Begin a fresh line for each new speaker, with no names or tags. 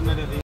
Ándale,